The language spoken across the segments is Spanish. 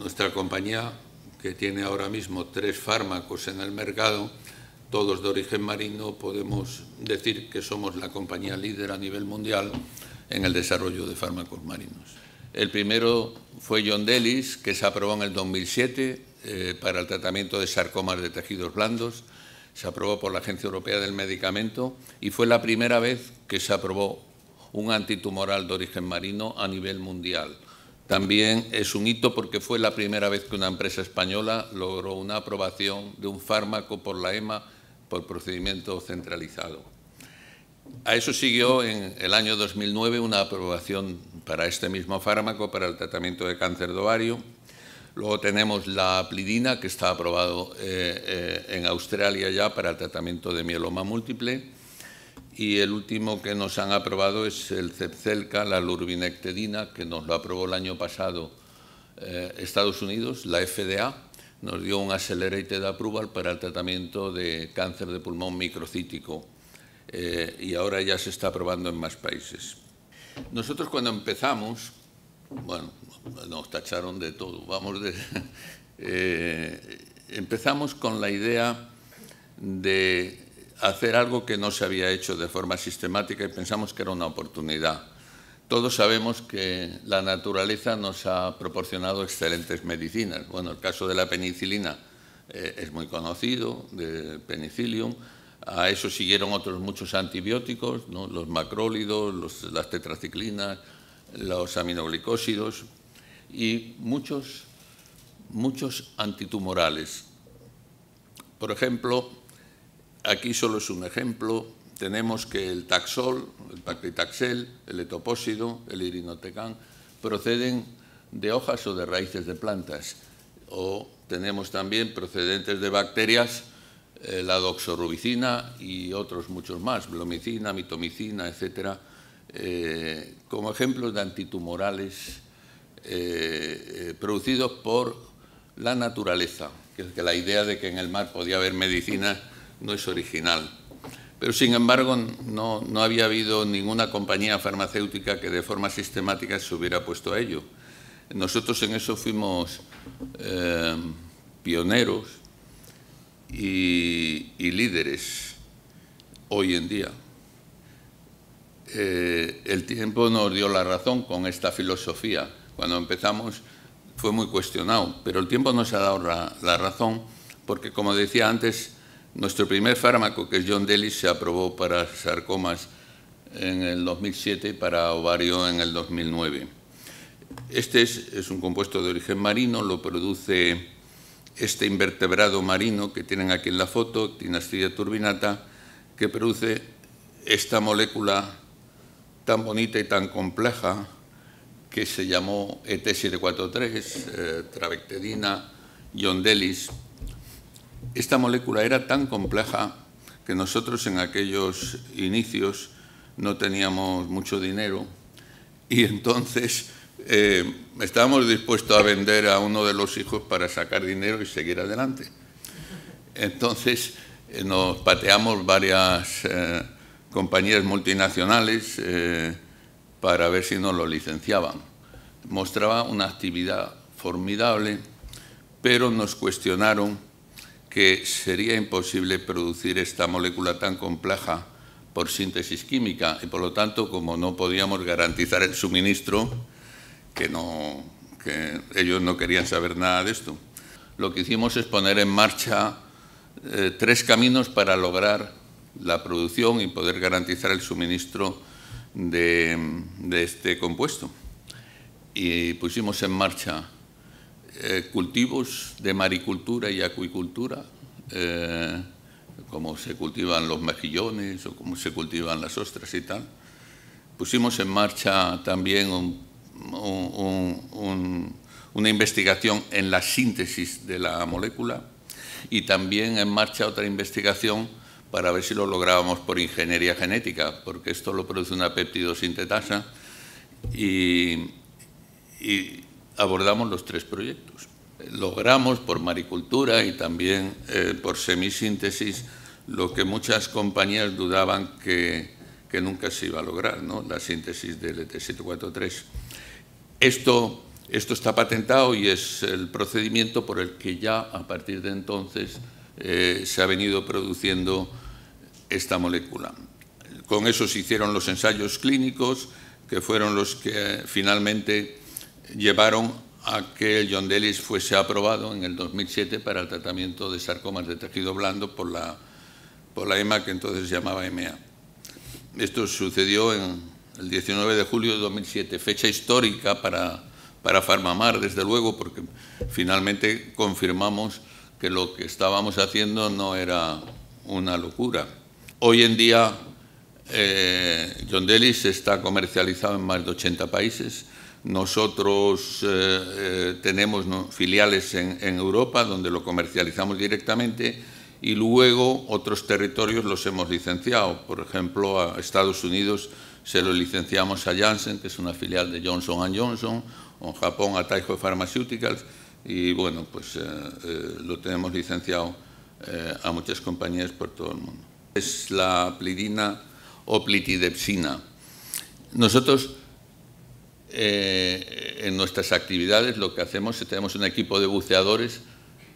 nuestra compañía, que tiene ahora mismo tres fármacos en el mercado, todos de origen marino, podemos decir que somos la compañía líder a nivel mundial en el desarrollo de fármacos marinos. El primero fue John Delis, que se aprobó en el 2007 eh, para el tratamiento de sarcomas de tejidos blandos. Se aprobó por la Agencia Europea del Medicamento y fue la primera vez que se aprobó un antitumoral de origen marino a nivel mundial. También es un hito porque fue la primera vez que una empresa española logró una aprobación de un fármaco por la EMA por procedimiento centralizado. A eso siguió en el año 2009 una aprobación para este mismo fármaco para el tratamiento de cáncer de ovario. Luego tenemos la aplidina, que está aprobado eh, eh, en Australia ya para el tratamiento de mieloma múltiple. Y el último que nos han aprobado es el Cepcelca, la lurbinectedina, que nos lo aprobó el año pasado eh, Estados Unidos, la FDA, nos dio un accelerated approval para el tratamiento de cáncer de pulmón microcítico eh, y ahora ya se está aprobando en más países. Nosotros cuando empezamos, bueno, nos tacharon de todo, vamos de, eh, empezamos con la idea de hacer algo que no se había hecho de forma sistemática y pensamos que era una oportunidad. Todos sabemos que la naturaleza nos ha proporcionado excelentes medicinas. Bueno, el caso de la penicilina eh, es muy conocido, de penicillium. A eso siguieron otros muchos antibióticos, los macrólidos, las tetraciclinas, los aminoglicósidos y muchos, muchos antitumorales. Por ejemplo, aquí solo es un ejemplo, tenemos que el taxol, el paclitaxel, el etopósido, el irinotecán, proceden de hojas o de raíces de plantas. O tenemos también procedentes de bacterias, eh, la doxorubicina y otros muchos más, blomicina, mitomicina, etcétera, eh, como ejemplos de antitumorales eh, producidos por la naturaleza, que que la idea de que en el mar podía haber medicina no es original. Pero, sin embargo, no, había habido ninguna compañía farmacéutica que de forma sistemática se hubiera puesto a ello. Nosotros en eso fuimos eh, pioneros y, líderes hoy en día. Eh, el tiempo nos dio la razón con esta filosofía. Cuando empezamos fue muy cuestionado, pero el tiempo nos ha dado la razón porque, como decía antes, nuestro primer fármaco, que es John Delis, se aprobó para sarcomas en el 2007 y para ovario en el 2009. Este es, un compuesto de origen marino, lo produce este invertebrado marino que tienen aquí en la foto, Tinastria turbinata, que produce esta molécula tan bonita y tan compleja que se llamó ET743, eh, travectedina, Delis, esta molécula era tan compleja que nosotros en aquellos inicios no teníamos mucho dinero y entonces eh, estábamos dispuestos a vender a uno de los hijos para sacar dinero y seguir adelante. Entonces eh, nos pateamos varias eh, compañías multinacionales para ver si nos lo licenciaban. Mostraba una actividad formidable, pero nos cuestionaron que sería imposible producir esta molécula tan compleja por síntesis química y por lo tanto como no podíamos garantizar el suministro, que, no, ellos no querían saber nada de esto. Lo que hicimos es poner en marcha eh, tres caminos para lograr la producción y poder garantizar el suministro de, de este compuesto. Y pusimos en marcha eh, cultivos de maricultura y acuicultura, eh, como se cultivan los mejillones o como se cultivan las ostras y tal. Pusimos en marcha también una investigación en la síntesis de la molécula y también en marcha otra investigación para ver si lo lográbamos por ingeniería genética, porque esto lo produce una peptidosintetasa y, y abordamos los tres proyectos. Logramos por maricultura y también eh, por semisíntesis lo que muchas compañías dudaban que, nunca se iba a lograr, ¿no? la síntesis del ET743. Esto Esto está patentado y es el procedimiento por el que ya a partir de entonces eh, se ha venido produciendo esta molécula. Con eso se hicieron los ensayos clínicos, que fueron los que finalmente llevaron a que el Yondelis fuese aprobado en el 2007 para el tratamiento de sarcomas de tejido blando por la, por la EMA, que entonces se llamaba EMEA. Esto sucedió en el 19 de julio de 2007, fecha histórica para, para Farmamar, desde luego, porque finalmente confirmamos que lo que estábamos haciendo no era una locura. Hoy en día, eh, John Delis está comercializado en más de 80 países. Nosotros eh, eh, tenemos filiales en, en, Europa donde lo comercializamos directamente y luego otros territorios los hemos licenciado. Por ejemplo, a Estados Unidos se lo licenciamos a Janssen, que es una filial de Johnson Johnson, o en Japón a Taiho Pharmaceuticals, y bueno, pues eh, eh, lo tenemos licenciado eh, a muchas compañías por todo el mundo. Es la plidina o plitidepsina. Nosotros en nuestras actividades lo que hacemos es tenemos un equipo de buceadores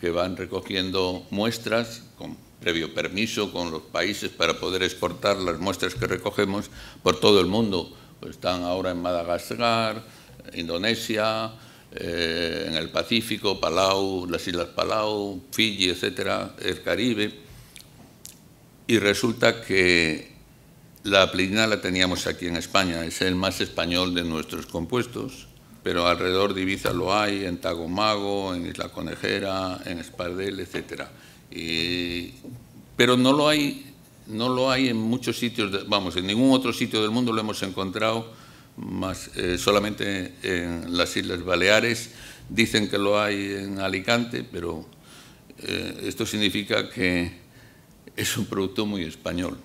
que van recogiendo muestras con previo permiso con los países para poder exportar las muestras que recogemos por todo el mundo. Pues están ahora en Madagascar, Indonesia, eh, en el Pacífico, Palau, las Islas Palau, Fiji, etcétera, el Caribe. Y resulta que la plinina la teníamos aquí en España, es el más español de nuestros compuestos, pero alrededor de Ibiza lo hay, en Tagomago, en Isla Conejera, en Espardel, etcétera. pero no lo hay, no lo hay en muchos sitios, vamos, en ningún otro sitio del mundo lo hemos encontrado más, eh, solamente en las Islas Baleares. Dicen que lo hay en Alicante, pero eh, esto significa que es un producto muy español.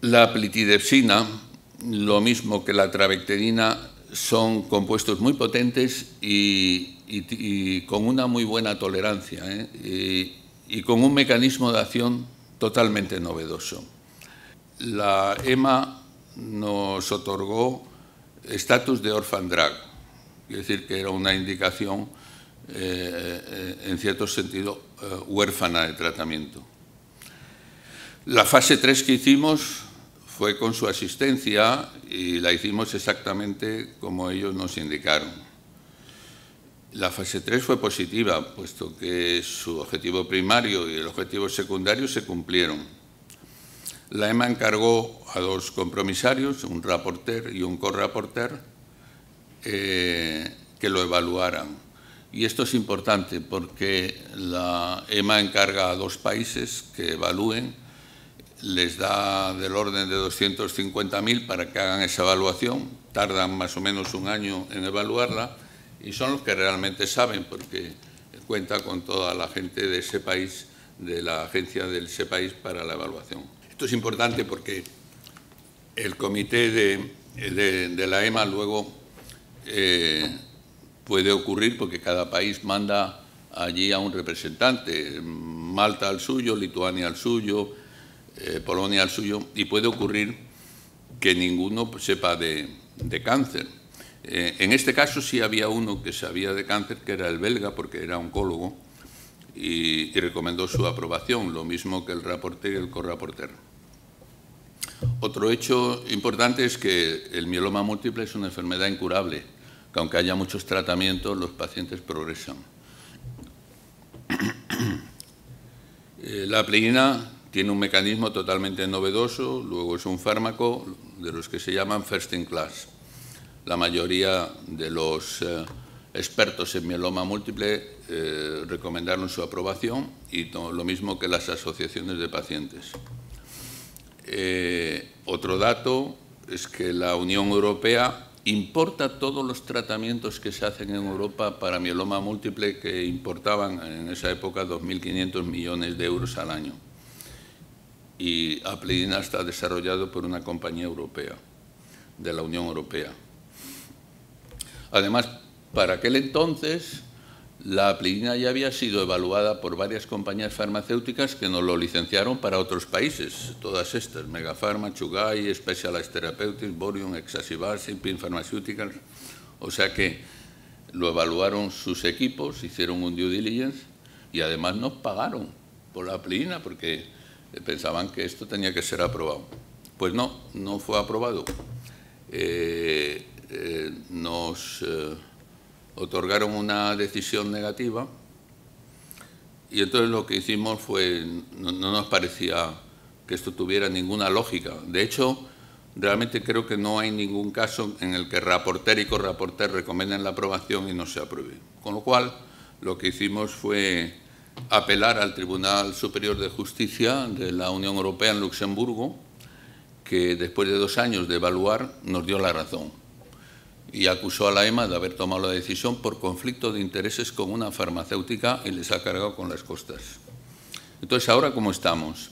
La plitidepsina, lo mismo que la trabectedina, son compuestos muy potentes y, con una muy buena tolerancia ¿eh? y con un mecanismo de acción totalmente novedoso la EMA nos otorgó estatus de orphan drug, es decir, que era una indicación, eh, en cierto sentido, eh, huérfana de tratamiento. La fase 3 que hicimos fue con su asistencia y la hicimos exactamente como ellos nos indicaron. La fase 3 fue positiva, puesto que su objetivo primario y el objetivo secundario se cumplieron. La EMA encargó a dos compromisarios, un reporter y un correporter, eh, que lo evaluaran. Y esto es importante porque la EMA encarga a dos países que evalúen, les da del orden de 250.000 para que hagan esa evaluación, tardan más o menos un año en evaluarla y son los que realmente saben porque cuenta con toda la gente de ese país, de la agencia de ese país para la evaluación. Esto es importante porque el comité de, la EMA luego eh, puede ocurrir porque cada país manda allí a un representante, Malta al suyo, Lituania al suyo, eh, Polonia al suyo, y puede ocurrir que ninguno sepa de, cáncer. Eh, en este caso sí había uno que sabía de cáncer, que era el belga, porque era oncólogo, y, recomendó su aprobación, lo mismo que el reporter y el correporter. Otro hecho importante es que el mieloma múltiple es una enfermedad incurable, que aunque haya muchos tratamientos, los pacientes progresan. Eh, la pleina tiene un mecanismo totalmente novedoso, luego es un fármaco de los que se llaman first in class. La mayoría de los eh, expertos en mieloma múltiple eh, recomendaron su aprobación y lo mismo que las asociaciones de pacientes. Eh, otro dato es que la Unión Europea importa todos los tratamientos que se hacen en Europa para mieloma múltiple que importaban en esa época 2.500 millones de euros al año. Y Aplidina está desarrollado por una compañía europea, de la Unión Europea. Además, para aquel entonces, la aplidina ya había sido evaluada por varias compañías farmacéuticas que nos lo licenciaron para otros países, todas estas, Megapharma, Chugai, Specialized Therapeutics, Borium, Exasivas, Pin Pharmaceuticals, o sea que lo evaluaron sus equipos, hicieron un due diligence y además nos pagaron por la porque pensaban que esto tenía que ser aprobado. Pues no, no fue aprobado. Eh, eh, nos eh, otorgaron una decisión negativa y entonces lo que hicimos fue, no, nos parecía que esto tuviera ninguna lógica. De hecho, realmente creo que no hay ningún caso en el que reporter y corraporter recomienden la aprobación y no se apruebe. Con lo cual, lo que hicimos fue apelar al Tribunal Superior de Justicia de la Unión Europea en Luxemburgo, que después de dos años de evaluar nos dio la razón y acusó a la EMA de haber tomado la decisión por conflicto de intereses con una farmacéutica y les ha cargado con las costas. Entonces, ahora cómo estamos,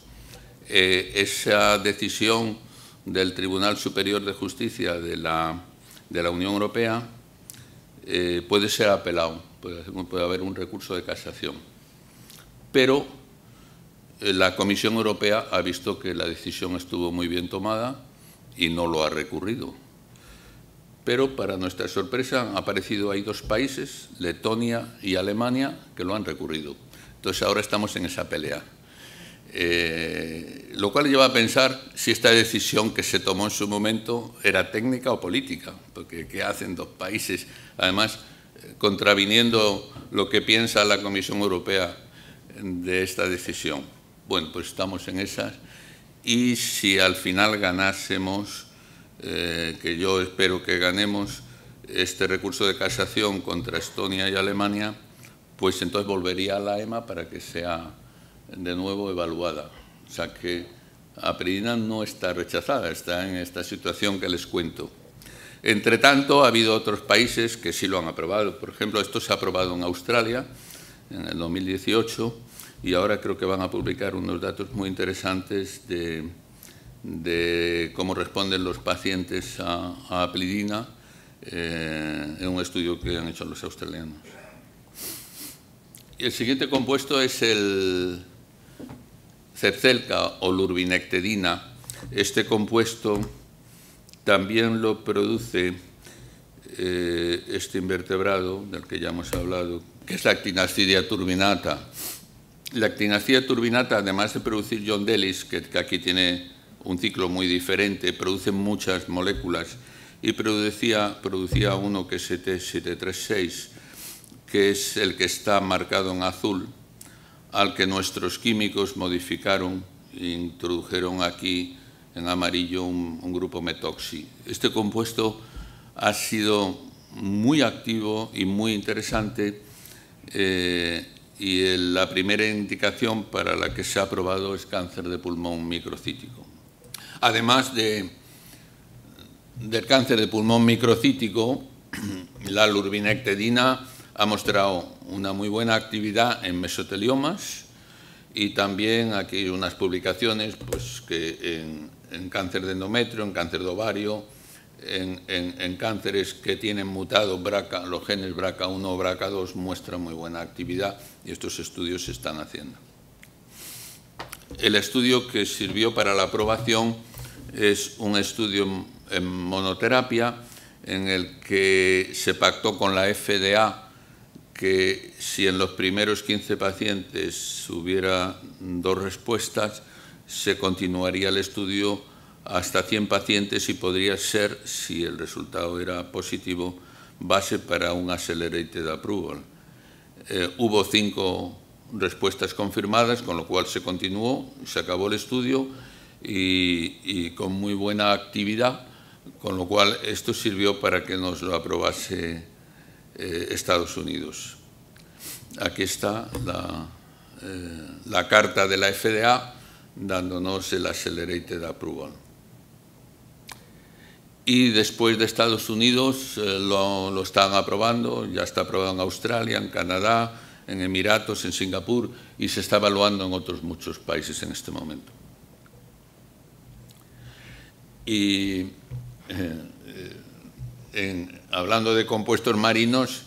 eh, esa decisión del Tribunal Superior de Justicia de la, Unión Europea eh, puede ser apelado, puede, haber un recurso de casación. Pero eh, la Comisión Europea ha visto que la decisión estuvo muy bien tomada y no lo ha recurrido pero para nuestra sorpresa han aparecido ahí dos países, Letonia y Alemania, que lo han recurrido. Entonces ahora estamos en esa pelea. Eh, lo cual lleva a pensar si esta decisión que se tomó en su momento era técnica o política, porque ¿qué hacen dos países? Además, eh, contraviniendo lo que piensa la Comisión Europea de esta decisión. Bueno, pues estamos en esas y si al final ganásemos eh, que yo espero que ganemos este recurso de casación contra Estonia y Alemania, pues entonces volvería a la EMA para que sea de nuevo evaluada. O sea que Apridina no está rechazada, está en esta situación que les cuento. Entre tanto, ha habido otros países que sí lo han aprobado. Por ejemplo, esto se ha aprobado en Australia en el 2018 y ahora creo que van a publicar unos datos muy interesantes de cómo responden los pacientes a, a aplidina eh, en un estudio que han hecho los australianos. Y el siguiente compuesto es el Zepzelca o lurbinectedina. Este compuesto también lo produce eh, este invertebrado del que ya hemos hablado, que es la actinascidia turbinata. La actinascidia turbinata, además de producir John Delis, que aquí tiene un ciclo muy diferente, produce muchas moléculas y producía, producía uno que es 736, que es el que está marcado en azul, al que nuestros químicos modificaron e introdujeron aquí en amarillo un, grupo metoxi. Este compuesto ha sido muy activo y muy interesante eh, y la primera indicación para la que se ha probado es cáncer de pulmón microcítico. Además de, del cáncer de pulmón microcítico, la lurbinectedina ha mostrado una muy buena actividad en mesoteliomas y también aquí unas publicaciones pues, que en, cáncer de endometrio, en cáncer de ovario, en, cánceres que tienen mutado los genes BRCA1 o BRCA2 muestran muy buena actividad y estos estudios se están haciendo. El estudio que sirvió para la aprobación es un estudio en monoterapia en el que se pactó con la FDA que si en los primeros 15 pacientes hubiera dos respuestas, se continuaría el estudio hasta 100 pacientes y podría ser, si el resultado era positivo, base para un accelerated approval. Eh, hubo cinco respuestas confirmadas, con lo cual se continuó, se acabó el estudio y, con muy buena actividad, con lo cual esto sirvió para que nos lo aprobase eh, Estados Unidos. Aquí está la, eh, la, carta de la FDA dándonos el Accelerated Approval. Y después de Estados Unidos eh, lo, están aprobando, ya está aprobado en Australia, en Canadá, en Emiratos, en Singapur y se está evaluando en otros muchos países en este momento. Y eh, hablando de compuestos marinos,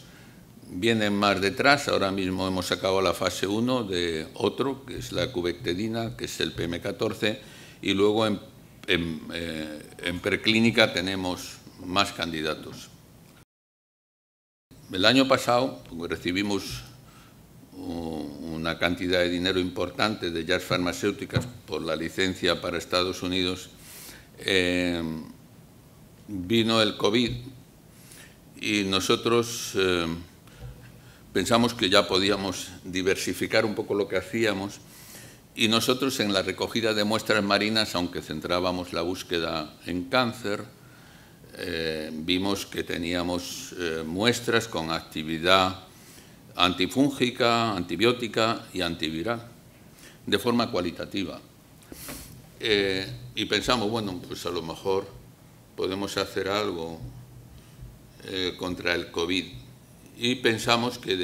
vienen más detrás. Ahora mismo hemos acabado la fase 1 de otro, que es la cubectedina, que es el PM14, y luego en, eh, en preclínica tenemos más candidatos. El año pasado recibimos una cantidad de dinero importante de Jazz Farmacéuticas por la licencia para Estados Unidos. Eh, vino el COVID y nosotros eh, pensamos que ya podíamos diversificar un poco lo que hacíamos y nosotros en la recogida de muestras marinas, aunque centrábamos la búsqueda en cáncer, eh, vimos que teníamos eh, muestras con actividad antifúngica, antibiótica y antiviral, de forma cualitativa. y pensamos, bueno, pues a lo mejor podemos hacer algo eh, contra el COVID. Y pensamos que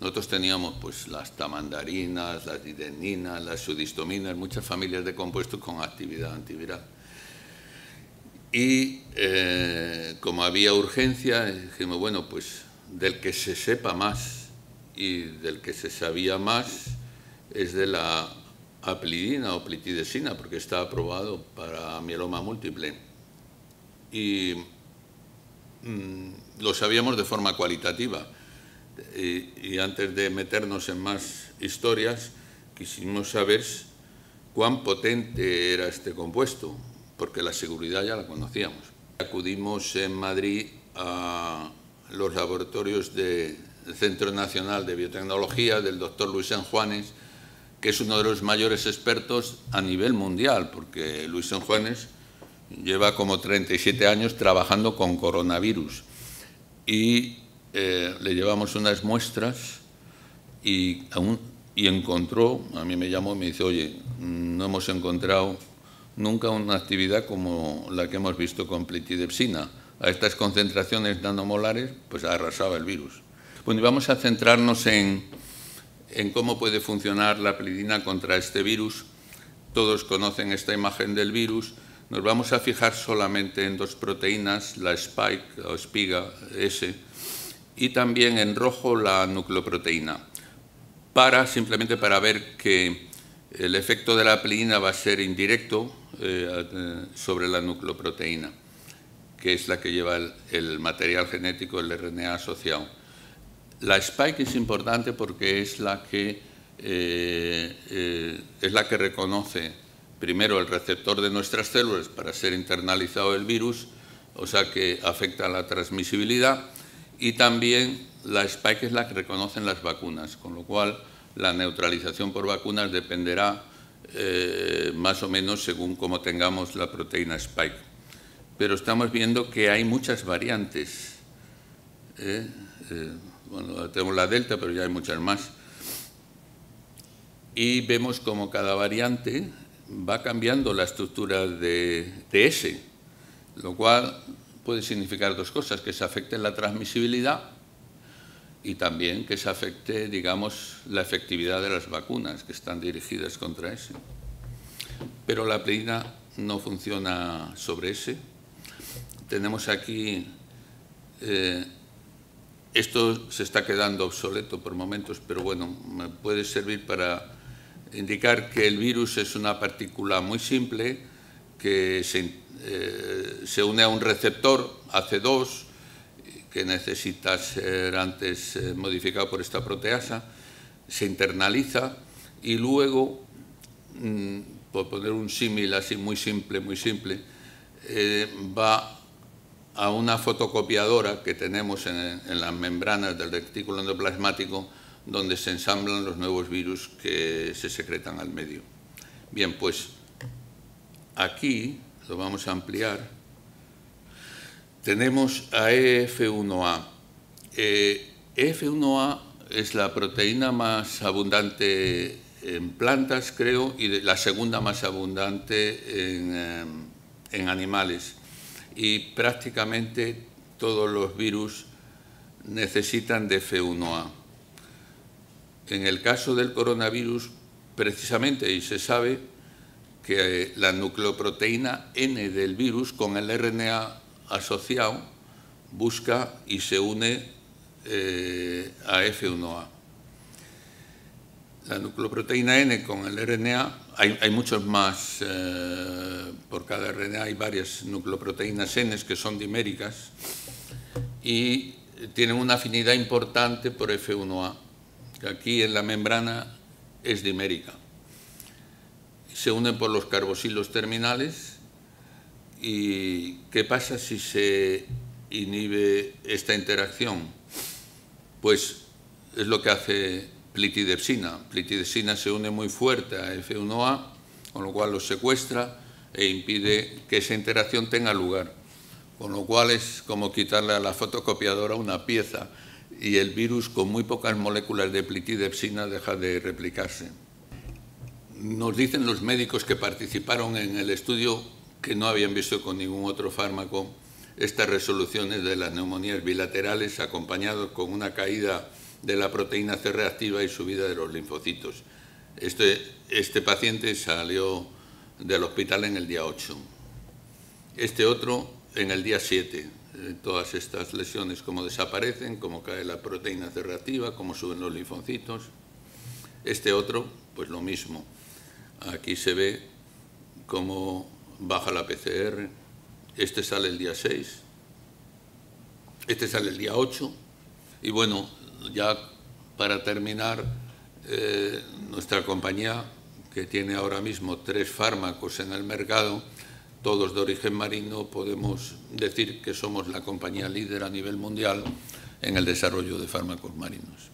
nosotros teníamos pues, las tamandarinas, las dideninas, las sudistominas, muchas familias de compuestos con actividad antiviral. Y eh, como había urgencia, dijimos, bueno, pues del que se sepa más y del que se sabía más es de la aplidina o plitidesina, porque está aprobado para mieloma múltiple. Y Mm, lo sabíamos de forma cualitativa. Y, antes de meternos en más historias, quisimos saber cuán potente era este compuesto, porque la seguridad ya la conocíamos. Acudimos en Madrid a los laboratorios del Centro Nacional de Biotecnología del doctor Luis Juanes, que es uno de los mayores expertos a nivel mundial, porque Luis Juanes lleva como 37 años trabajando con coronavirus y eh, le llevamos unas muestras y, y encontró, a mí me llamó y me dice, oye, no hemos encontrado nunca una actividad como la que hemos visto con plitidepsina. A estas concentraciones nanomolares, pues arrasaba el virus. Bueno, y vamos a centrarnos en, en cómo puede funcionar la plidina contra este virus. Todos conocen esta imagen del virus, nos vamos a fijar solamente en dos proteínas, la spike o espiga S, y también en rojo la nucleoproteína, para, simplemente para ver que el efecto de la pleína va a ser indirecto eh, sobre la nucleoproteína, que es la que lleva el, material genético, el RNA asociado. La spike es importante porque es la que, eh, eh, es la que reconoce primero el receptor de nuestras células para ser internalizado el virus, o sea que afecta la transmisibilidad, y también la spike es la que reconocen las vacunas, con lo cual la neutralización por vacunas dependerá eh, más o menos según cómo tengamos la proteína spike. Pero estamos viendo que hay muchas variantes. ¿eh? Eh, bueno, tenemos la delta, pero ya hay muchas más. Y vemos como cada variante va cambiando la estructura de, S, lo cual puede significar dos cosas, que se afecte la transmisibilidad y también que se afecte, digamos, la efectividad de las vacunas que están dirigidas contra S. Pero la pleina no funciona sobre S. Tenemos aquí, eh, esto se está quedando obsoleto por momentos, pero bueno, me puede servir para indicar que el virus es una partícula muy simple que eh, se, une a un receptor AC2 que necesita ser antes eh, modificado por esta proteasa, se internaliza y luego, mm, por poner un símil así muy simple, muy simple, eh, va a una fotocopiadora que tenemos en, en las membranas del retículo endoplasmático donde se ensamblan los nuevos virus que se secretan al medio. Bien, pues aquí lo vamos a ampliar. Tenemos a EF1A. EF1A es la proteína más abundante en plantas, creo, y la segunda más abundante em, en animales. Y prácticamente todos los virus necesitan de F1A. En el caso del coronavirus, precisamente, y se sabe que la nucleoproteína N del virus con el RNA asociado busca y se une eh, a F1A. La nucleoproteína N con el RNA, hay, muchos más, eh, por cada RNA hay varias nucleoproteínas N que son diméricas y tienen una afinidad importante por F1A, que aquí en la membrana es dimérica. Se unen por los carbosilos terminales y ¿qué pasa si se inhibe esta interacción? Pues es lo que hace plitidepsina. Plitidepsina se une muy fuerte a F1A, con lo cual lo secuestra e impide que esa interacción tenga lugar. Con lo cual es como quitarle a la fotocopiadora una pieza y el virus con muy pocas moléculas de plitidepsina deja de replicarse. Nos dicen los médicos que participaron en el estudio que no habían visto con ningún otro fármaco estas resoluciones de las neumonías bilaterales acompañados con una caída de la proteína C reactiva y subida de los linfocitos. Este, este paciente salió del hospital en el día 8. Este otro en el día 7. Eh, todas estas lesiones, cómo desaparecen, cómo cae la proteína C reactiva, cómo suben los linfocitos. Este otro, pues lo mismo. Aquí se ve cómo baja la PCR. Este sale el día 6. Este sale el día 8. Y bueno, ya para terminar, eh, nuestra compañía, que tiene ahora mismo tres fármacos en el mercado, todos de origen marino, podemos decir que somos la compañía líder a nivel mundial en el desarrollo de fármacos marinos.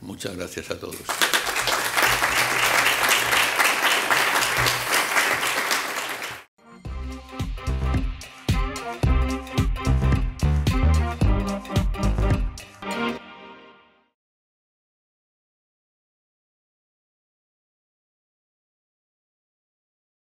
Muchas gracias a todos.